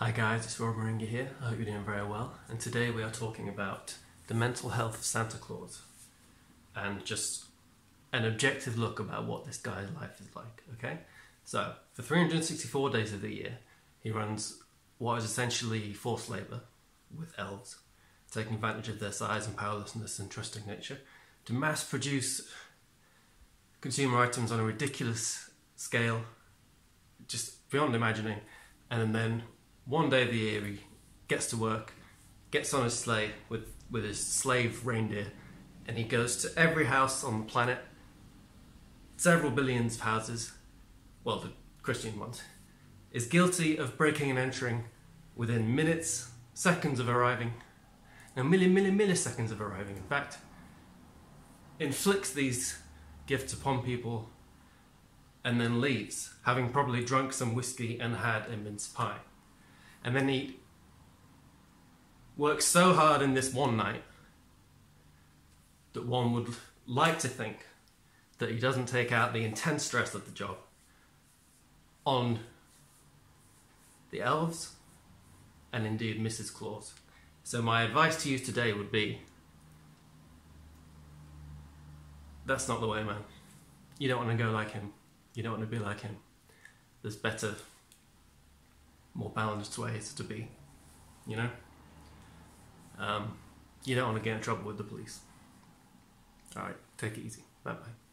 Hi guys, it's Rob Marenghi here. I hope you're doing very well. And today we are talking about the mental health of Santa Claus and just an objective look about what this guy's life is like. Okay, so for 364 days of the year, he runs what is essentially forced labour with elves, taking advantage of their size and powerlessness and trusting nature to mass produce consumer items on a ridiculous scale, just beyond imagining, and then one day of the year he gets to work, gets on his sleigh with, with his slave reindeer, and he goes to every house on the planet, several billions of houses, well, the Christian ones, is guilty of breaking and entering within minutes, seconds of arriving, no, milli, milli, milliseconds of arriving, in fact, inflicts these gifts upon people and then leaves, having probably drunk some whiskey and had a mince pie. And then he works so hard in this one night that one would like to think that he doesn't take out the intense stress of the job on the elves and indeed Mrs. Claus. So, my advice to you today would be that's not the way, man. You don't want to go like him. You don't want to be like him. There's better, more balanced ways to be, you know? Um, you don't want to get in trouble with the police. Alright, take it easy. Bye bye.